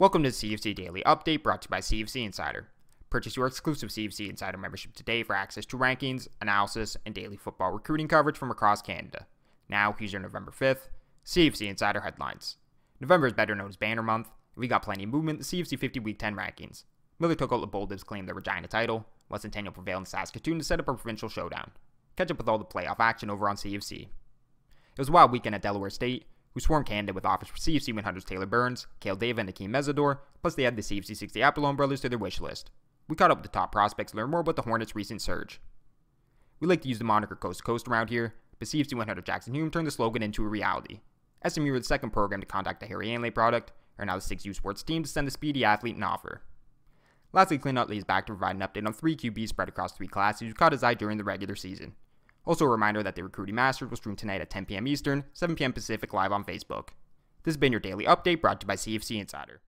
Welcome to the CFC Daily Update brought to you by CFC Insider. Purchase your exclusive CFC Insider membership today for access to rankings, analysis, and daily football recruiting coverage from across Canada. Now, here's your November 5th CFC Insider headlines. November is better known as Banner Month, and we got plenty of movement in the CFC 50 Week 10 rankings. Miller took out the Bulldogs claim their Regina title, while Centennial prevailed in Saskatoon to set up a provincial showdown. Catch up with all the playoff action over on CFC. It was a wild weekend at Delaware State, who swarmed Canada with offers for CFC 100's Taylor Burns, Kale Dava, and Akeem Mesidor, plus they had the CFC 60 Apollo brothers to their wish list. We caught up with the top prospects to learn more about the Hornets' recent surge. We like to use the moniker Coast to Coast around here, but CFC 100 Jackson Hume turned the slogan into a reality. SMU were the second program to contact the Harry Ainlay product, and now the 6U Sports team to send a speedy athlete an offer. Lastly, Clint Utley is back to provide an update on three QBs spread across three classes who caught his eye during the regular season. Also, a reminder that the Recruiting Masters will stream tonight at 10 p.m. Eastern, 7 p.m. Pacific live on Facebook. This has been your daily update brought to you by CFC Insider.